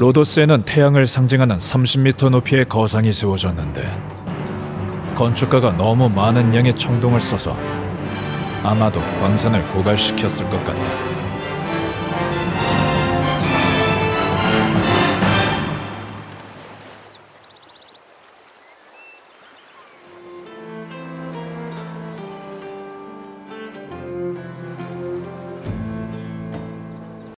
로도스에는 태양을 상징하는 30m 높이의 거상이 세워졌는데 건축가가 너무 많은 양의 청동을 써서 아마도 광산을 고갈시켰을 것 같다.